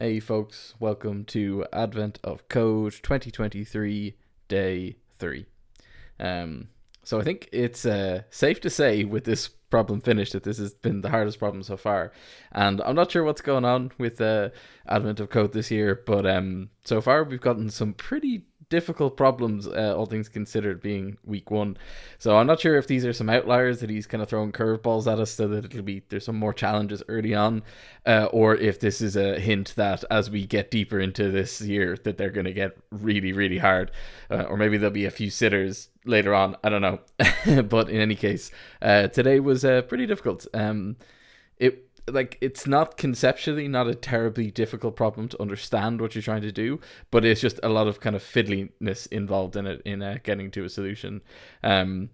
Hey, folks, welcome to Advent of Code 2023, day three. Um, so I think it's uh, safe to say with this problem finished that this has been the hardest problem so far. And I'm not sure what's going on with uh, Advent of Code this year, but um, so far we've gotten some pretty difficult problems, uh, all things considered, being week one. So I'm not sure if these are some outliers that he's kind of throwing curveballs at us so that it'll be there's some more challenges early on, uh, or if this is a hint that as we get deeper into this year that they're going to get really really hard, uh, or maybe there'll be a few sitters later on. I don't know, but in any case, uh, today was uh, pretty difficult. Um, it like it's not conceptually not a terribly difficult problem to understand what you're trying to do, but it's just a lot of kind of fiddliness involved in it in uh, getting to a solution. Um,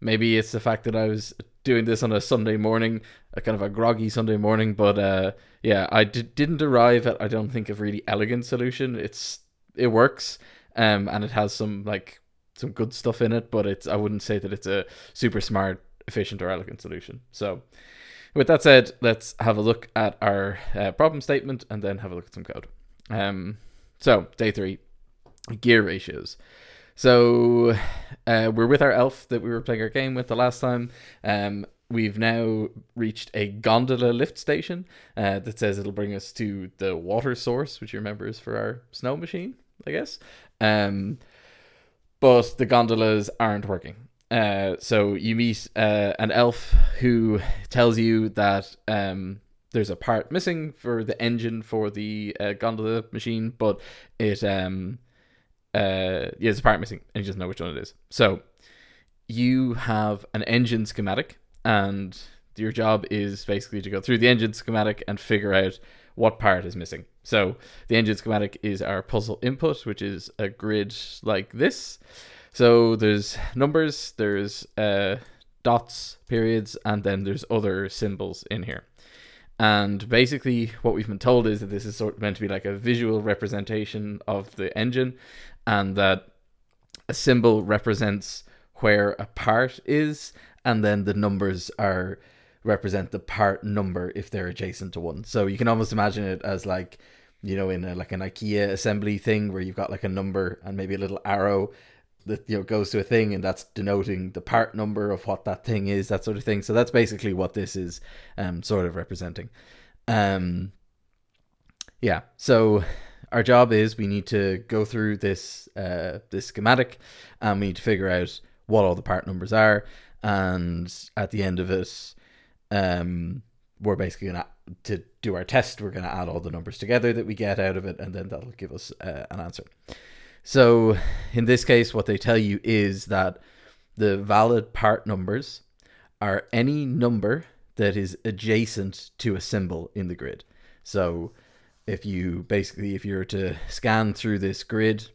maybe it's the fact that I was doing this on a Sunday morning, a kind of a groggy Sunday morning, but uh, yeah, I d- didn't arrive at I don't think a really elegant solution. It's it works, um, and it has some like some good stuff in it, but it's I wouldn't say that it's a super smart, efficient, or elegant solution. So. With that said, let's have a look at our uh, problem statement and then have a look at some code. Um, so, day three, gear ratios. So, uh, we're with our elf that we were playing our game with the last time. Um, we've now reached a gondola lift station uh, that says it'll bring us to the water source, which you remember is for our snow machine, I guess. Um, but the gondolas aren't working. Uh, so you meet uh, an elf who tells you that um, there's a part missing for the engine for the uh, gondola machine, but it um, uh, yeah, there's a part missing, and you just know which one it is. So you have an engine schematic, and your job is basically to go through the engine schematic and figure out what part is missing. So the engine schematic is our puzzle input, which is a grid like this. So there's numbers, there's uh, dots, periods, and then there's other symbols in here. And basically, what we've been told is that this is sort of meant to be like a visual representation of the engine, and that a symbol represents where a part is, and then the numbers are represent the part number if they're adjacent to one. So you can almost imagine it as like, you know, in a, like an IKEA assembly thing where you've got like a number and maybe a little arrow that you know goes to a thing and that's denoting the part number of what that thing is that sort of thing. So that's basically what this is um sort of representing. Um yeah so our job is we need to go through this uh this schematic and we need to figure out what all the part numbers are. And at the end of it um we're basically gonna to do our test we're gonna add all the numbers together that we get out of it and then that'll give us uh, an answer so in this case, what they tell you is that the valid part numbers are any number that is adjacent to a symbol in the grid. So if you basically, if you were to scan through this grid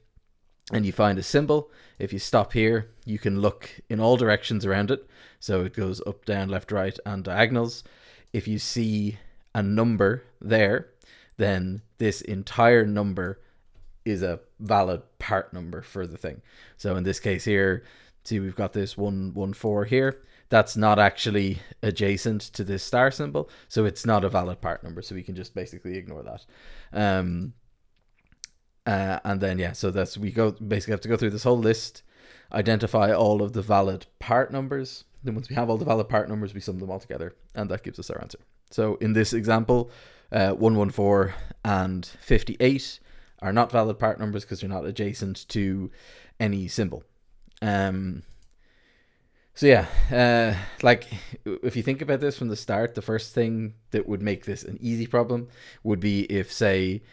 and you find a symbol, if you stop here, you can look in all directions around it. So it goes up, down, left, right, and diagonals. If you see a number there, then this entire number is a valid part number for the thing. So in this case here, see we've got this one one four here. That's not actually adjacent to this star symbol, so it's not a valid part number. So we can just basically ignore that. Um, uh, and then yeah, so that's we go basically have to go through this whole list, identify all of the valid part numbers. Then once we have all the valid part numbers, we sum them all together, and that gives us our answer. So in this example, uh, 114 and 58 are not valid part numbers because they're not adjacent to any symbol. Um, so yeah, uh, like if you think about this from the start, the first thing that would make this an easy problem would be if, say,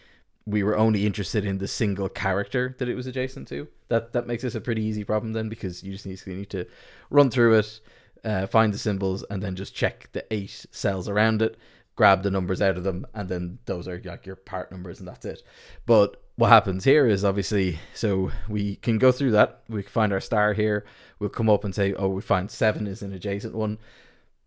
we were only interested in the single character that it was adjacent to. That that makes this a pretty easy problem then because you just need, need to run through it, uh, find the symbols, and then just check the eight cells around it, grab the numbers out of them, and then those are like your part numbers, and that's it. But what happens here is obviously so we can go through that. We find our star here. We'll come up and say oh we find seven is an adjacent one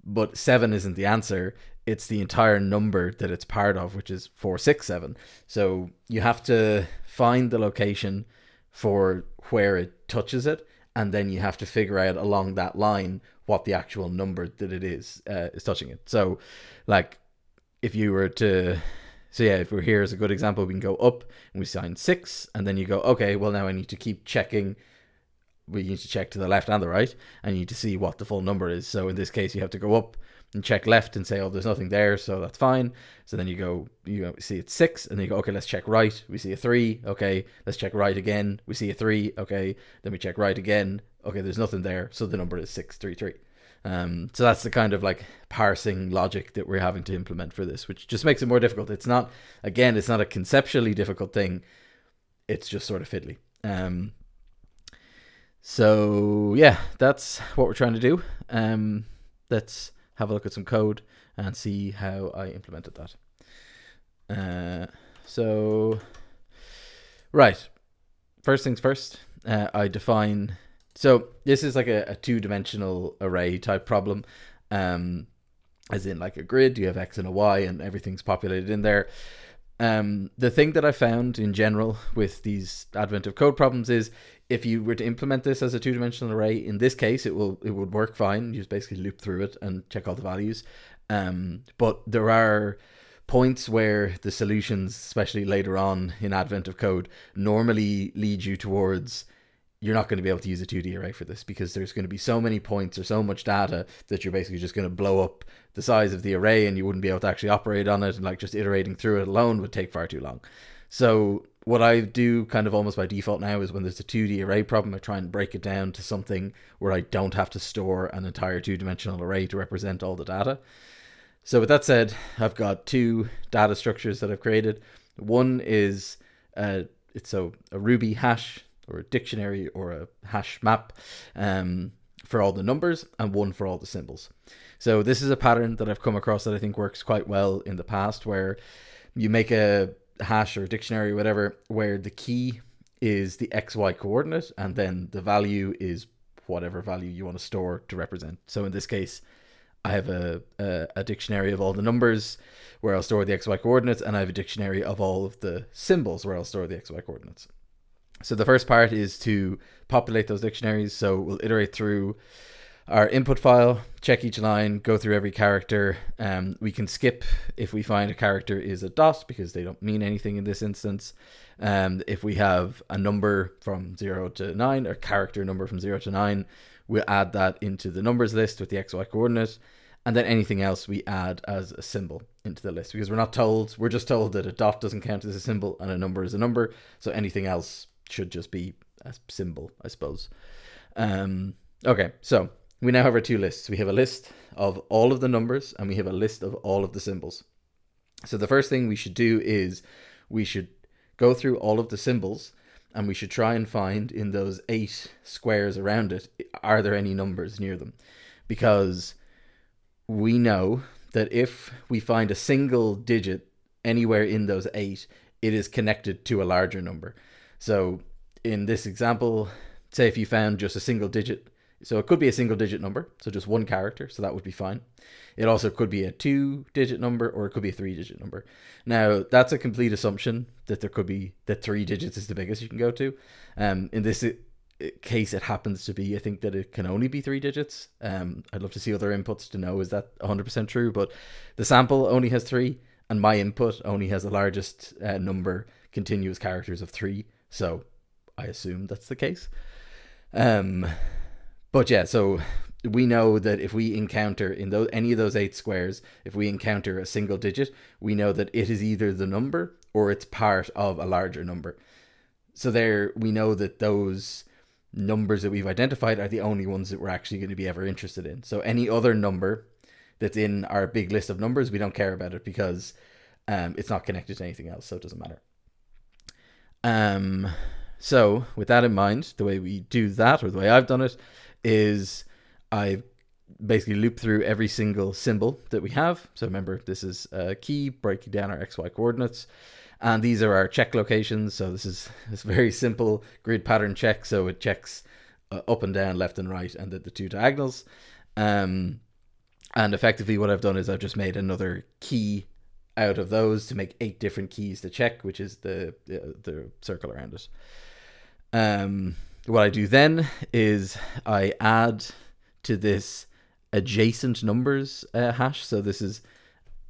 but seven isn't the answer. It's the entire number that it's part of which is 467 so you have to find the location for where it touches it and then you have to figure out along that line what the actual number that it is uh, is touching it. So like if you were to So yeah, if we're here as a good example, we can go up and we sign six, and then you go, okay, well now I need to keep checking. We need to check to the left and the right, and you need to see what the full number is. So in this case, you have to go up and check left and say, oh, there's nothing there, so that's fine. So then you go, you see it's six, and then you go, okay, let's check right. We see a three, okay, let's check right again. We see a three, okay, then we check right again. Okay, there's nothing there, so the number is six three three. Um, so that's the kind of like parsing logic that we're having to implement for this, which just makes it more difficult. It's not, again, it's not a conceptually difficult thing. It's just sort of fiddly. Um, so yeah, that's what we're trying to do. Um, let's have a look at some code and see how I implemented that. Uh, so, right, first things first, uh, I define so this is like a, a two dimensional array type problem. Um, as in like a grid, you have X and a Y and everything's populated in there. Um, the thing that I found in general with these advent of code problems is if you were to implement this as a two dimensional array, in this case, it will it would work fine. You just basically loop through it and check all the values. Um, but there are points where the solutions, especially later on in advent of code, normally lead you towards you're not going to be able to use a 2D array for this because there's going to be so many points or so much data that you're basically just going to blow up the size of the array and you wouldn't be able to actually operate on it and like just iterating through it alone would take far too long. So what I do kind of almost by default now is when there's a 2D array problem, I try and break it down to something where I don't have to store an entire two-dimensional array to represent all the data. So with that said, I've got two data structures that I've created. One is uh, it's a, a Ruby hash or a dictionary or a hash map um, for all the numbers and one for all the symbols. So this is a pattern that I've come across that I think works quite well in the past where you make a hash or a dictionary or whatever where the key is the xy coordinate and then the value is whatever value you want to store to represent. So in this case, I have a, a, a, dictionary of all the numbers where I'll store the xy coordinates, and I have a dictionary of all of the symbols where I'll store the xy coordinates. So the first part is to populate those dictionaries. So we'll iterate through our input file, check each line, go through every character. Um, we can skip if we find a character is a dot because they don't mean anything in this instance. Um, if we have a number from 0 to 9, or character number from 0 to 9, we'll add that into the numbers list with the xy coordinate. And then anything else we add as a symbol into the list because we're not told, we're just told that a dot doesn't count as a symbol and a number is a number. So anything else should just be a symbol, I suppose. Um, okay, so we now have our two lists. We have a list of all of the numbers and we have a list of all of the symbols. So the first thing we should do is we should go through all of the symbols and we should try and find in those eight squares around it, are there any numbers near them? Because we know that if we find a single digit anywhere in those eight, it is connected to a larger number. So in this example, say if you found just a single digit, so it could be a single digit number, so just one character, so that would be fine. It also could be a two digit number or it could be a three digit number. Now, that's a complete assumption that there could be that three digits is the biggest you can go to. Um, in this case, it happens to be, I think that it can only be three digits. Um, I'd love to see other inputs to know is that 100% true, but the sample only has three and my input only has the largest uh, number continuous characters of three. So I assume that's the case. Um, but yeah, so we know that if we encounter in those any of those eight squares, if we encounter a single digit, we know that it is either the number or it's part of a larger number. So there, we know that those numbers that we've identified are the only ones that we're actually going to be ever interested in. So any other number that's in our big list of numbers, we don't care about it because um, it's not connected to anything else, so it doesn't matter. Um, so with that in mind, the way we do that, or the way I've done it, is I basically loop through every single symbol that we have. So remember, this is a key breaking down our XY coordinates. And these are our check locations. So this is this very simple grid pattern check. So it checks uh, up and down, left and right, and the, the two diagonals. Um, and effectively what I've done is I've just made another key out of those to make eight different keys to check, which is the the, circle around it. Um, what I do then is I add to this adjacent numbers uh, hash. So this is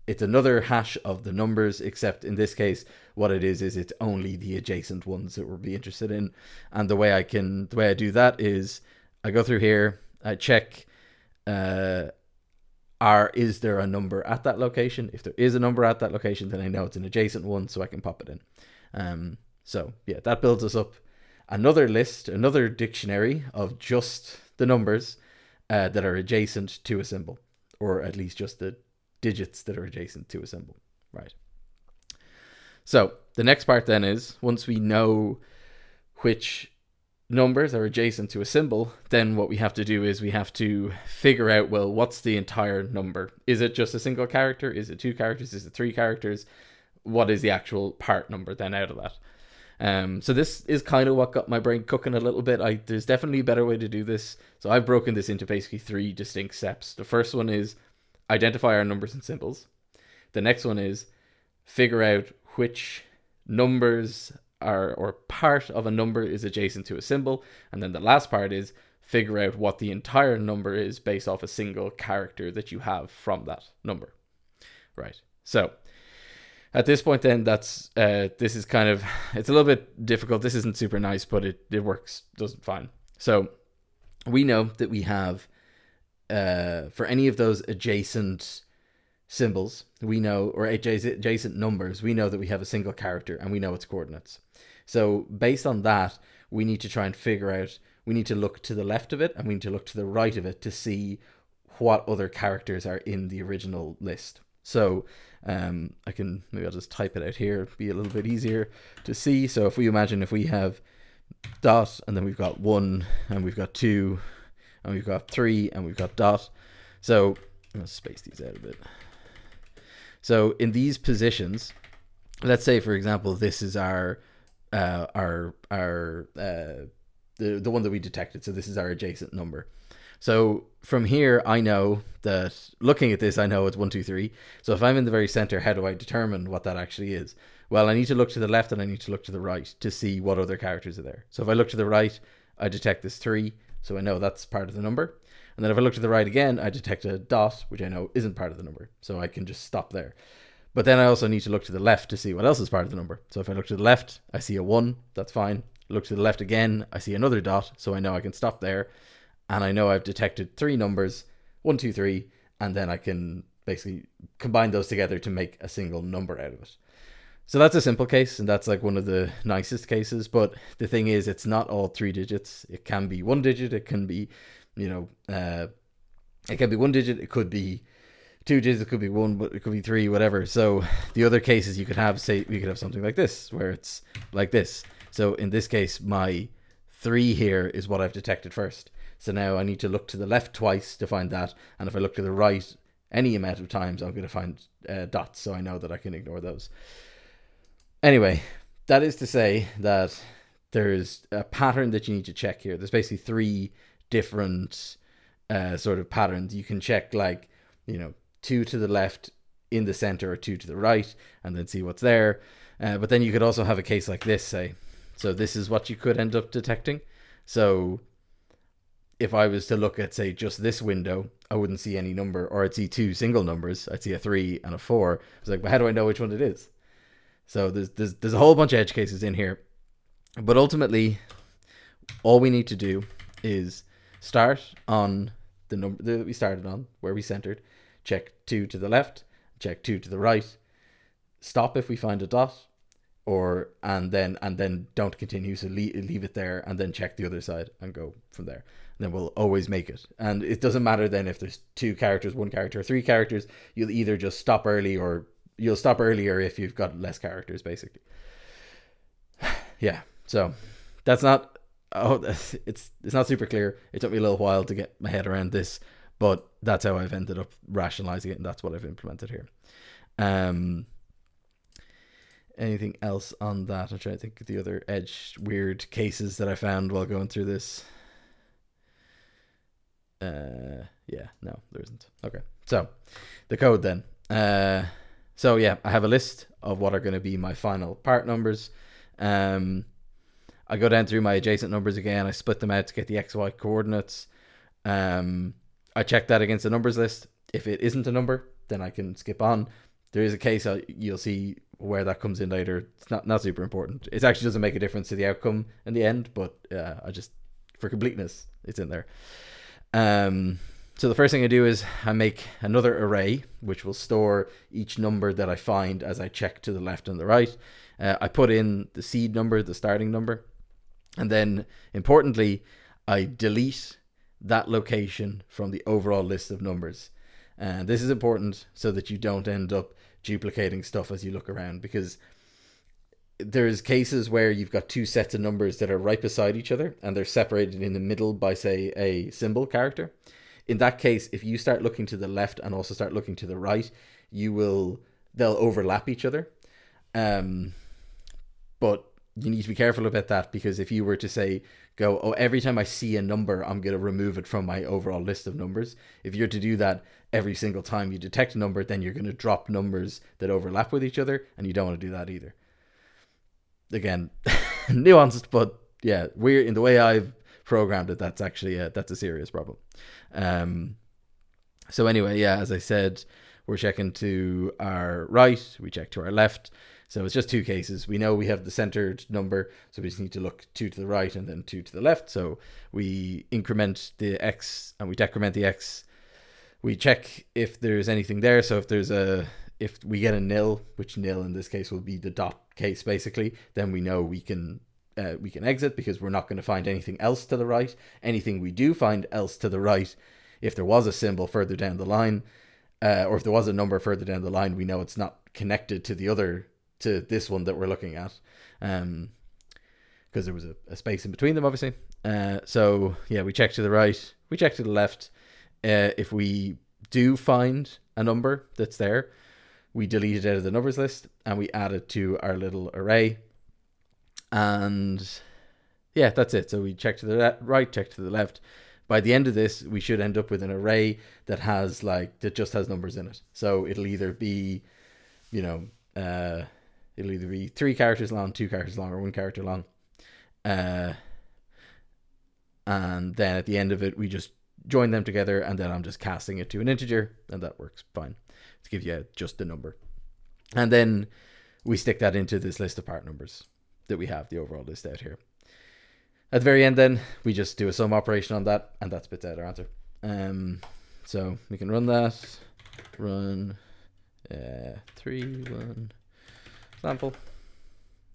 it's another hash of the numbers, except in this case, what it is is it's only the adjacent ones that we'll be interested in. And the way I can, the way I do that is, I go through here, I check, uh, are is there a number at that location? If there is a number at that location, then I know it's an adjacent one, so I can pop it in. Um, so yeah, that builds us up another list, another dictionary of just the numbers uh, that are adjacent to a symbol, or at least just the digits that are adjacent to a symbol, right? So the next part then is once we know which numbers are adjacent to a symbol, then what we have to do is we have to figure out, well, what's the entire number? Is it just a single character? Is it two characters? Is it three characters? What is the actual part number then out of that? Um, so this is kind of what got my brain cooking a little bit. I there's definitely a better way to do this. So I've broken this into basically three distinct steps. The first one is identify our numbers and symbols. The next one is figure out which numbers are or part of a number is adjacent to a symbol, and then the last part is figure out what the entire number is based off a single character that you have from that number. Right. So at this point then that's uh, this is kind of it's a little bit difficult this isn't super nice but it, it works doesn't fine so we know that we have uh, for any of those adjacent symbols we know or adjacent, numbers we know that we have a single character and we know its coordinates so based on that we need to try and figure out we need to look to the left of it and we need to look to the right of it to see what other characters are in the original list so um, I can maybe I'll just type it out here, be a little bit easier to see. So if we imagine if we have dot and then we've got one and we've got two and we've got three and we've got dot. So let's space these out a bit. So in these positions, let's say for example, this is our uh, our our uh, the the one that we detected. So this is our adjacent number. So from here, I know that looking at this, I know it's one, two, three. So if I'm in the very center, how do I determine what that actually is? Well, I need to look to the left and I need to look to the right to see what other characters are there. So if I look to the right, I detect this three. So I know that's part of the number. And then if I look to the right again, I detect a dot, which I know isn't part of the number. So I can just stop there. But then I also need to look to the left to see what else is part of the number. So if I look to the left, I see a one, that's fine. Look to the left again, I see another dot, so I know I can stop there and I know I've detected three numbers, one, two, three, and then I can basically combine those together to make a single number out of it. So that's a simple case, and that's like one of the nicest cases. But the thing is, it's not all three digits. It can be one digit. It can be, you know, uh, it can be one digit. It could be two digits. It could be one, but it could be three, whatever. So the other cases you could have, say, you could have something like this, where it's like this. So in this case, my three here is what I've detected first. So now I need to look to the left twice to find that. And if I look to the right any amount of times, I'm going to find uh, dots. So I know that I can ignore those. Anyway, that is to say that there's a pattern that you need to check here. There's basically three different uh, sort of patterns. You can check like, you know, two to the left in the center or two to the right and then see what's there. Uh, but then you could also have a case like this, say. So this is what you could end up detecting. So if I was to look at say just this window, I wouldn't see any number, or I'd see two single numbers. I'd see a three and a four. It's like, but how do I know which one it is? So there's there's there's a whole bunch of edge cases in here, but ultimately, all we need to do is start on the number that we started on, where we centered, check two to the left, check two to the right, stop if we find a dot, or and then and then don't continue. So leave, leave it there, and then check the other side and go from there then we'll always make it. And it doesn't matter then if there's two characters, one character, three characters. You'll either just stop early or you'll stop earlier if you've got less characters, basically. yeah. So that's not. Oh, it's it's not super clear. It took me a little while to get my head around this, but that's how I've ended up rationalizing it, and that's what I've implemented here. Um. Anything else on that? I'm trying to think of the other edge weird cases that I found while going through this. Uh, yeah, no, there isn't. Okay, so the code then. Uh, so yeah, I have a list of what are going to be my final part numbers. Um, I go down through my adjacent numbers again. I split them out to get the XY coordinates. Um, I check that against the numbers list. If it isn't a number, then I can skip on. there is a case you'll see where that comes in later. It's not not super important. It actually doesn't make a difference to the outcome in the end, but uh, I just for completeness, it's in there. Um, so the first thing I do is I make another array, which will store each number that I find as I check to the left and the right. Uh, I put in the seed number, the starting number, and then importantly, I delete that location from the overall list of numbers. And this is important so that you don't end up duplicating stuff as you look around because there's cases where you've got two sets of numbers that are right beside each other and they're separated in the middle by say a symbol character in that case if you start looking to the left and also start looking to the right you will they'll overlap each other um but you need to be careful about that because if you were to say go oh every time i see a number i'm going to remove it from my overall list of numbers if you're to do that every single time you detect a number then you're going to drop numbers that overlap with each other and you don't want to do that either. Again nuanced but yeah we're in the way i've programmed it that's actually a, that's a serious problem. Um so anyway yeah as i said we're checking to our right we check to our left so it's just two cases. We know we have the centered number, so we just need to look two to the right and then two to the left. So we increment the x and we decrement the x. We check if there's anything there. So if there's a if we get a nil, which nil in this case will be the dot case basically, then we know we can uh, we can exit because we're not going to find anything else to the right. Anything we do find else to the right, if there was a symbol further down the line, uh, or if there was a number further down the line, we know it's not connected to the other to this one that we're looking at. Um, because there was a, a, space in between them, obviously. Uh, so yeah, we check to the right, we check to the left. Uh, if we do find a number that's there, we delete it out of the numbers list and we add it to our little array. And yeah, that's it. So we check to the right, check to the left. By the end of this, we should end up with an array that has like that just has numbers in it. So it'll either be, you know, uh, It'll either be three characters long, two characters long, or one character long. Uh, and then at the end of it, we just join them together, and then I'm just casting it to an integer, and that works fine to give you just the number. And then we stick that into this list of part numbers that we have, the overall list out here. At the very end, then we just do a sum operation on that, and that spits out our answer. Um, so we can run that. Run uh, three one example.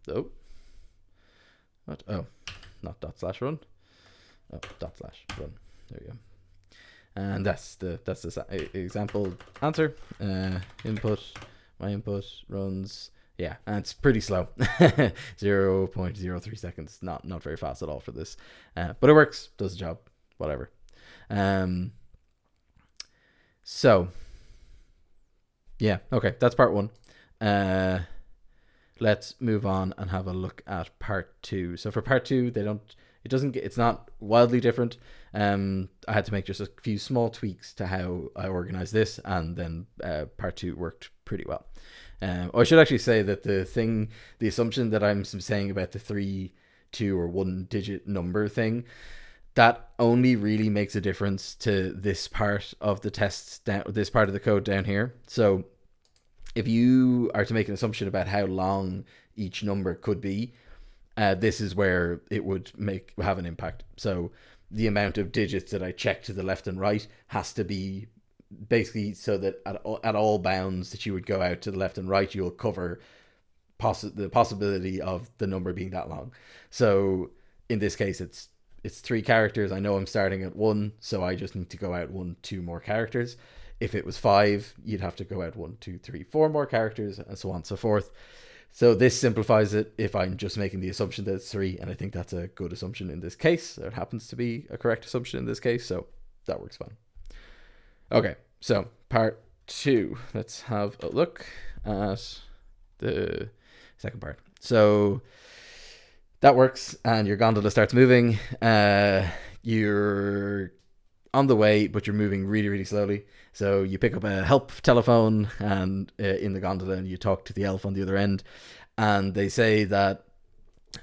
Oh. What? Oh, not dot slash run. Oh, dot slash run. There you go. And that's the that's the example answer. Uh, input. My input runs. Yeah, and it's pretty slow. 0 0.03 seconds. Not not very fast at all for this. Uh, but it works. Does the job. Whatever. Um. So. Yeah. Okay. That's part one. Uh let's move on and have a look at part two. So for part two, they don't. It doesn't get. It's not wildly different. Um, I had to make just a few small tweaks to how I organize this, and then uh, part two worked pretty well. Um, I should actually say that the thing, the assumption that I'm saying about the three, two, or one digit number thing, that only really makes a difference to this part of the tests down, this part of the code down here. So if you are to make an assumption about how long each number could be, uh, this is where it would make have an impact. So the amount of digits that I check to the left and right has to be basically so that at all, at all bounds that you would go out to the left and right, you'll cover poss- the possibility of the number being that long. So in this case, it's it's three characters. I know I'm starting at one, so I just need to go out one, two more characters. If it was five, you'd have to go out one, two, three, four more characters, and so on and so forth. So this simplifies it if I'm just making the assumption that it's three, and I think that's a good assumption in this case. It happens to be a correct assumption in this case, so that works fine. Okay, so part two. Let's have a look at the second part. So that works, and your gondola starts moving. Uh, you're on the way, but you're moving really, really slowly. So you pick up a help telephone and uh, in the gondola, and you talk to the elf on the other end, and they say that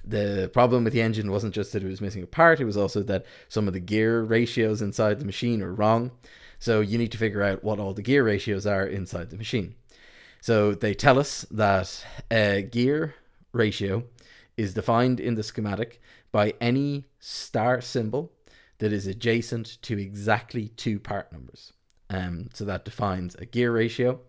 the problem with the engine wasn't just that it was missing a part; it was also that some of the gear ratios inside the machine are wrong. So you need to figure out what all the gear ratios are inside the machine. So they tell us that a gear ratio is defined in the schematic by any star symbol that is adjacent to exactly two part numbers. Um, so that defines a gear ratio.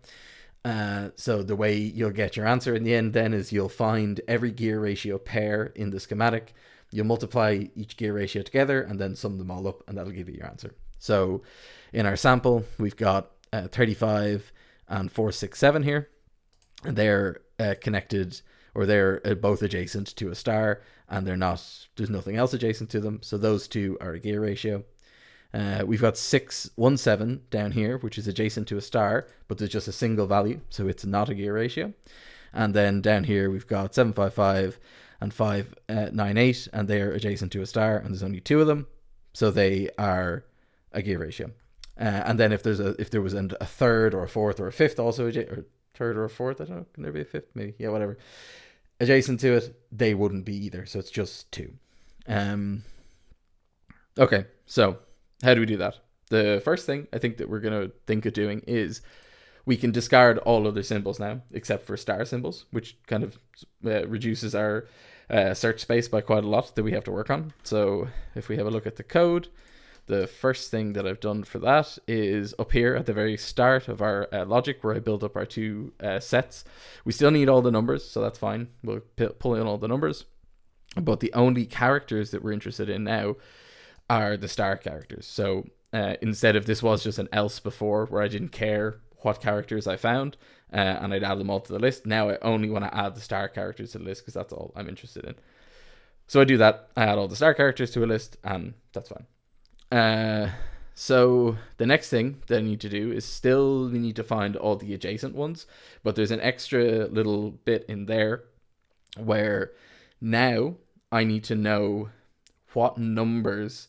Uh, so the way you'll get your answer in the end then is you'll find every gear ratio pair in the schematic. You'll multiply each gear ratio together and then sum them all up, and that'll give you your answer. So in our sample, we've got uh, 35 and 467 here, and they're uh, connected or they're uh, both adjacent to a star, and they're not. There's nothing else adjacent to them, so those two are a gear ratio. Uh, we've got 617 down here, which is adjacent to a star, but there's just a single value, so it's not a gear ratio. And then down here, we've got 755 and 598, and they're adjacent to a star, and there's only two of them, so they are a gear ratio. Uh, and then if there's a if there was an, a third or a fourth or a fifth also or third or a fourth, I don't know, can there be a fifth? Maybe yeah, whatever. Adjacent to it, they wouldn't be either, so it's just two. Um. Okay, so how do we do that? The first thing I think that we're going to think of doing is we can discard all other symbols now, except for star symbols, which kind of uh, reduces our uh, search space by quite a lot that we have to work on. So if we have a look at the code, the first thing that I've done for that is up here at the very start of our uh, logic where I build up our two uh, sets. We still need all the numbers, so that's fine. We'll pull in all the numbers. But the only characters that we're interested in now are the star characters. So uh, instead of this was just an else before where I didn't care what characters I found uh, and I'd add them all to the list. Now I only want to add the star characters to the list because that's all I'm interested in. So I do that. I add all the star characters to a list and that's fine. Uh, so the next thing that I need to do is still we need to find all the adjacent ones, but there's an extra little bit in there where now I need to know what numbers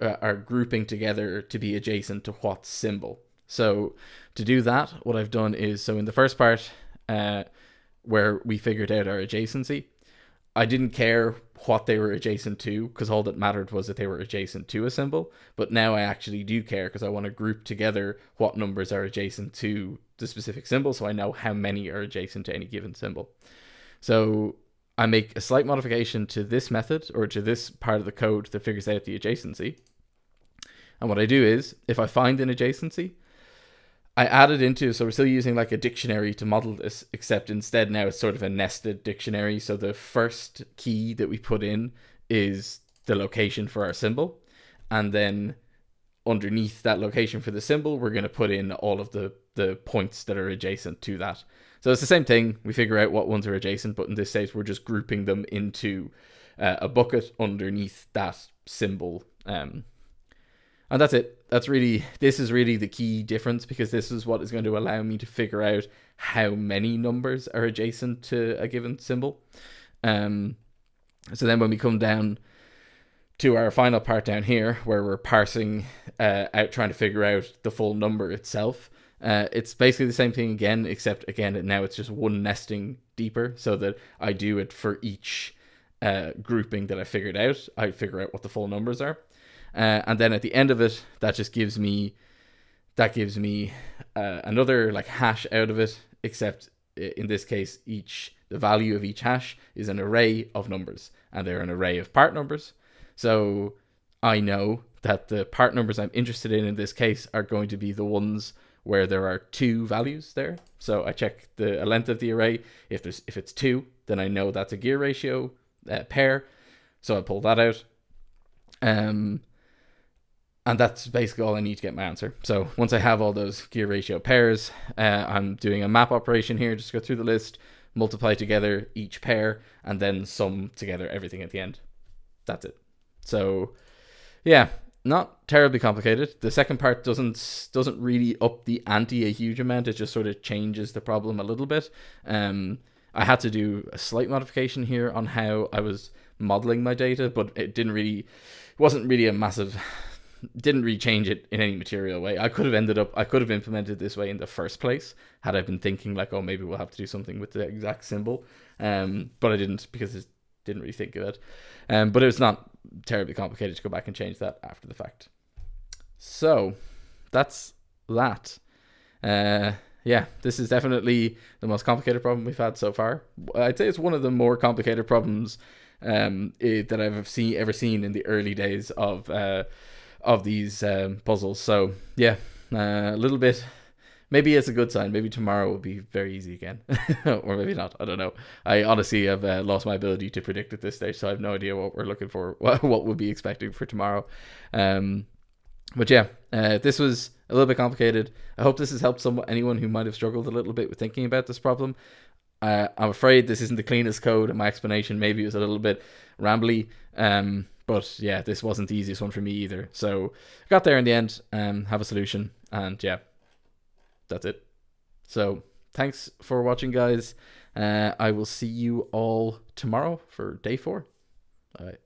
uh, are grouping together to be adjacent to what symbol. So to do that, what I've done is so in the first part uh, where we figured out our adjacency, I didn't care what they were adjacent to because all that mattered was that they were adjacent to a symbol. But now I actually do care because I want to group together what numbers are adjacent to the specific symbol so I know how many are adjacent to any given symbol. So I make a slight modification to this method or to this part of the code that figures out the adjacency. And what I do is, if I find an adjacency, I added into, so we're still using like a dictionary to model this, except instead now it's sort of a nested dictionary. So the first key that we put in is the location for our symbol. And then underneath that location for the symbol, we're going to put in all of the, the points that are adjacent to that. So it's the same thing. We figure out what ones are adjacent, but in this case, we're just grouping them into uh, a bucket underneath that symbol. Um, and that's it. That's really, this is really the key difference because this is what is going to allow me to figure out how many numbers are adjacent to a given symbol. Um, so then when we come down to our final part down here, where we're parsing uh, out, trying to figure out the full number itself, uh, it's basically the same thing again, except again now it's just one nesting deeper, so that I do it for each uh, grouping that I figured out. I figure out what the full numbers are, uh, and then at the end of it, that just gives me that gives me uh, another like hash out of it. Except in this case, each the value of each hash is an array of numbers, and they're an array of part numbers. So I know that the part numbers I'm interested in in this case are going to be the ones where there are two values there. So I check the length of the array. If there's if it's two, then I know that's a gear ratio uh, pair. So I pull that out. Um, and that's basically all I need to get my answer. So once I have all those gear ratio pairs, uh, I'm doing a map operation here. Just go through the list, multiply together each pair, and then sum together everything at the end. That's it. So yeah, not terribly complicated. The second part doesn't doesn't really up the ante a huge amount. It just sort of changes the problem a little bit. Um, I had to do a slight modification here on how I was modeling my data, but it didn't really wasn't really a massive didn't rechange it in any material way. I could have ended up I could have implemented this way in the first place had I been thinking like, oh maybe we'll have to do something with the exact symbol. Um, but I didn't because I didn't really think of it. Um, but it was not terribly complicated to go back and change that after the fact. So that's that. Uh, yeah, this is definitely the most complicated problem we've had so far. I'd say it's one of the more complicated problems um, it, that I've seen ever seen in the early days of uh, of these um, puzzles. So yeah, uh, a little bit. Maybe it's a good sign. Maybe tomorrow will be very easy again, or maybe not. I don't know. I honestly have uh, lost my ability to predict at this stage, so I have no idea what we're looking for, what, what we'll be expecting for tomorrow. Um, but yeah, uh, this was a little bit complicated. I hope this has helped some anyone who might have struggled a little bit with thinking about this problem. Uh, I'm afraid this isn't the cleanest code, and my explanation maybe was a little bit rambly. Um, but yeah, this wasn't the easiest one for me either. So I got there in the end. Um, have a solution, and yeah, that's it. So thanks for watching, guys. Uh, I will see you all tomorrow for day four. All right.